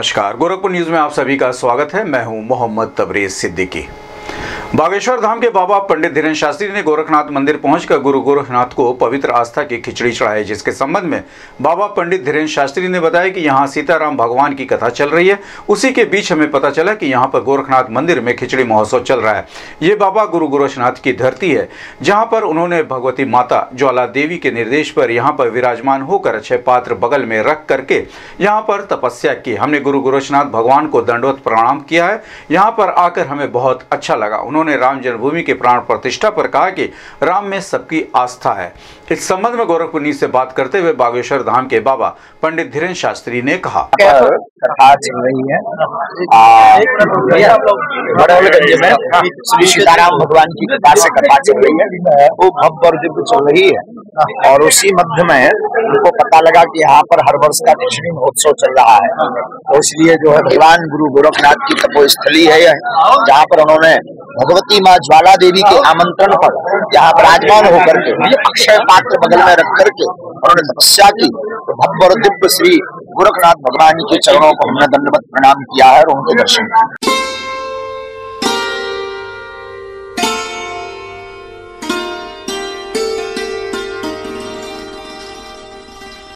नमस्कार। गोरखपुर न्यूज़ में आप सभी का स्वागत है। मैं हूँ मोहम्मद तबरेज सिद्दीकी। बागेश्वर धाम के बाबा पंडित धीरेन्द्र शास्त्री ने गोरखनाथ मंदिर पहुंचकर गुरु गोरखनाथ को पवित्र आस्था की खिचड़ी चढ़ाई, जिसके संबंध में बाबा पंडित धीरेन्द्र शास्त्री ने बताया कि यहाँ सीताराम भगवान की कथा चल रही है। उसी के बीच हमें पता चला कि यहाँ पर गोरखनाथ मंदिर में खिचड़ी महोत्सव चल रहा है। ये बाबा गुरु गोरखनाथ की धरती है, जहाँ पर उन्होंने भगवती माता ज्वाला देवी के निर्देश पर यहाँ पर विराजमान होकर अच्छे पात्र बगल में रख करके यहाँ पर तपस्या की। हमने गुरु गोरखनाथ भगवान को दंडवत प्रणाम किया है। यहाँ पर आकर हमें बहुत अच्छा लगा। उन्होंने राम जन्मभूमि के प्राण प्रतिष्ठा पर कहा कि राम में सबकी आस्था है। इस संबंध में गोरखपुर न्यूज़ से बात करते हुए बागेश्वर धाम के बाबा पंडित धीरेन्द्र शास्त्री ने कहा। चल रही है। में श्री सीताराम भगवान की कृपा से कथा चल रही है। वो भव्य और दिव्य चल रही है और उसी मध्य में उनको पता लगा कि यहाँ पर हर वर्ष का खिचड़ी महोत्सव चल रहा है तो इसलिए जो है भगवान गुरु गोरखनाथ की तपोस्थली है यह जहाँ पर उन्होंने भगवती माँ ज्वाला देवी के आमंत्रण पर यहाँ विराजमान होकर के अक्षय पात्र बगल में रख करके उन्होंने तपस्या की। तो भव्य और दिव्य श्री गोरखनाथ भगवान के चरणों को हमने दंडवत प्रणाम किया है और उनके दर्शन किए।